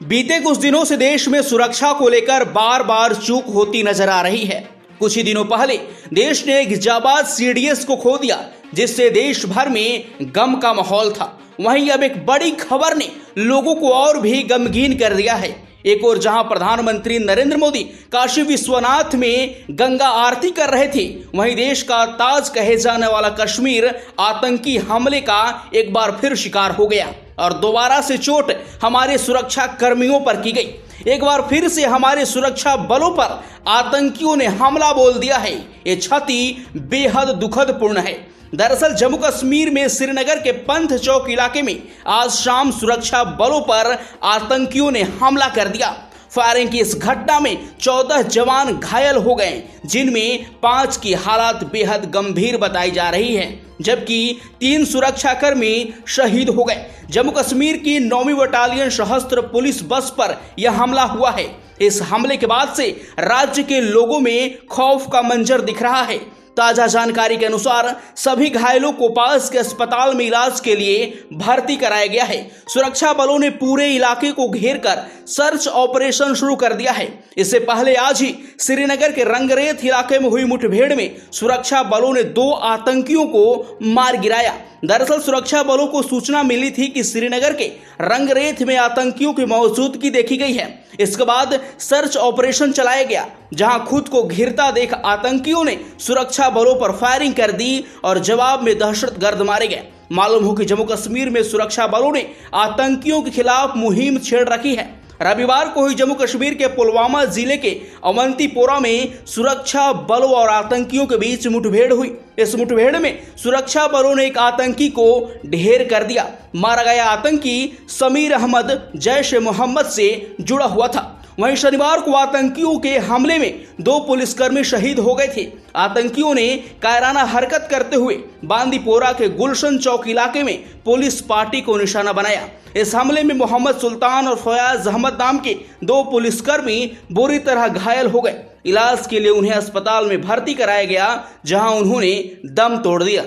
बीते कुछ दिनों से देश में सुरक्षा को लेकर बार बार चूक होती नज़र आ रही है। कुछ ही दिनों पहले देश ने एक जाबाज सीडीएस को खो दिया, जिससे देश भर में गम का माहौल था। वहीं अब एक बड़ी खबर ने लोगों को और भी गमगीन कर दिया है। एक और जहाँ प्रधानमंत्री नरेंद्र मोदी काशी विश्वनाथ में गंगा आरती कर रहे थे, वहीं देश का ताज कहे जाने वाला कश्मीर आतंकी हमले का एक बार फिर शिकार हो गया और दोबारा से चोट हमारे सुरक्षा कर्मियों पर की गई। एक बार फिर से हमारे सुरक्षा बलों पर आतंकियों ने हमला बोल दिया है। ये क्षति बेहद दुखद पूर्ण है। दरअसल जम्मू कश्मीर में श्रीनगर के पंथ चौक इलाके में आज शाम सुरक्षा बलों पर आतंकियों ने हमला कर दिया। फायरिंग की इस घटना में चौदह जवान घायल हो गए, जिनमें पाँच की हालत बेहद गंभीर बताई जा रही है, जबकि तीन सुरक्षाकर्मी शहीद हो गए। जम्मू कश्मीर की नौवीं बटालियन सशस्त्र पुलिस बस पर यह हमला हुआ है। इस हमले के बाद से राज्य के लोगों में खौफ का मंजर दिख रहा है। ताज़ा जानकारी के अनुसार सभी घायलों को पास के अस्पताल में इलाज के लिए भर्ती कराया गया है। सुरक्षा बलों ने पूरे इलाके को घेर कर सर्च ऑपरेशन शुरू कर दिया है। इससे पहले आज ही श्रीनगर के रंगरेथ इलाके में हुई मुठभेड़ में सुरक्षा बलों ने दो आतंकियों को मार गिराया। दरअसल सुरक्षा बलों को सूचना मिली थी कि श्रीनगर के रंगरेथ में आतंकियों की मौजूदगी देखी गई है। इसके बाद सर्च ऑपरेशन चलाया गया। जहाँ खुद को घिरता देख आतंकियों ने सुरक्षा बलों पर फायरिंग कर दी और जवाब में दहशत गर्द मारे गए। मालूम हो कि जम्मू कश्मीर में सुरक्षा बलों ने आतंकियों के खिलाफ मुहिम छेड़ रखी है। रविवार को ही जम्मू कश्मीर के पुलवामा ज़िले के अवंतीपोरा में सुरक्षा बलों और आतंकियों के बीच मुठभेड़ हुई। इस मुठभेड़ में सुरक्षा बलों ने एक आतंकी को ढेर कर दिया। मारा गया आतंकी समीर अहमद जैश मोहम्मद से जुड़ा हुआ था। वहीं शनिवार को आतंकियों के हमले में दो पुलिसकर्मी शहीद हो गए थे। आतंकियों ने कायराना हरकत करते हुए बांदीपोरा के गुलशन चौक इलाके में पुलिस पार्टी को निशाना बनाया। इस हमले में मोहम्मद सुल्तान और फयाज अहमद नाम के दो पुलिसकर्मी बुरी तरह घायल हो गए। इलाज के लिए उन्हें अस्पताल में भर्ती कराया गया, जहाँ उन्होंने दम तोड़ दिया।